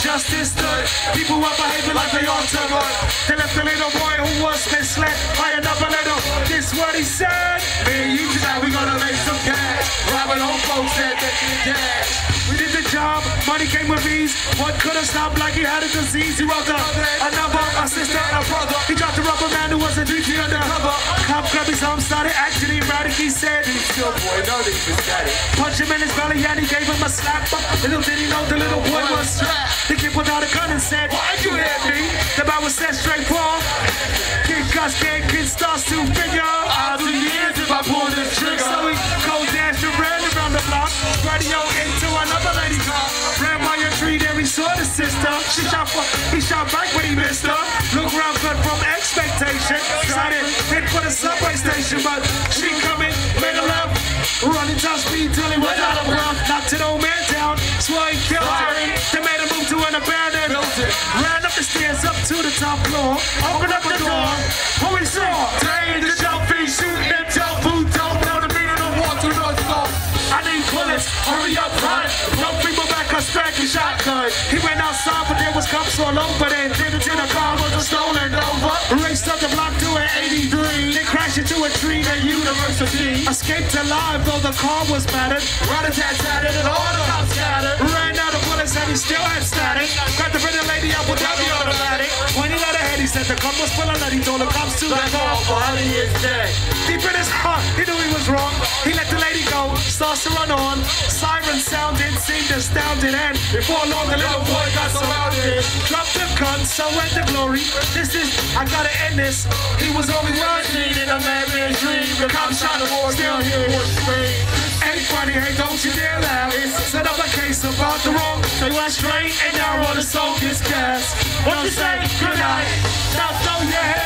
justice stood. People were behaving like they ought to run. They left a little boy who was misled by another little. This what he said. Me and you tonight, we gonna make some cash. Robbing old folks at the gas. We did the job, money came with ease. One could have stopped like he had a disease. He wrote up another, a sister, and a brother. He dropped a rubber man who was a DT undercover. Cop grabbed his arm, started acting erratic. He said, he's Still boy, no need for static. Punch him in his belly and he gave him a slap. Little and said, Why'd you hit me? The was set straight for. Kid cuss, kid, kid starts to figure. I'll do years if I pull this trigger. So he go dash and ran around the block. Radio into another lady car. Ran by a tree, there he saw the sister. She shot for, he shot back when he missed her. Look around good from expectation. Excited, hit for the subway station, but she coming, made a left. Running top speed till was out Ran up the stairs up to the top floor. Opened up the door. Who he saw? Take the selfie, shooting them jump food, don't know the meaning of war to the soul. I need bullets, hurry up, run. Young people back a striking shotgun. He went outside, but there was cops all over there. Did it to the car was a stolen over. Raced up the block to an 83. They crashed into a tree at university. Escaped alive, though the car was battered. Rat-a-tat-tatted and all the cops scattered. Said the gun was full of lead. He told the cops to Back off, or honey is dead. Deep in his heart, he knew he was wrong. He let the lady go, starts to run on. Siren sounded, seemed astounded, and before long the little boy got surrounded. Dropped the gun, so went the glory. This is, I gotta end this. He was only one in a madman's dream, the cops shot him, still his scream. Ain't funny, hey, don't you dare laugh. Set up a case about the wrong. They went straight and now on the soul gets gas. What you say? Good night. Now throw your hands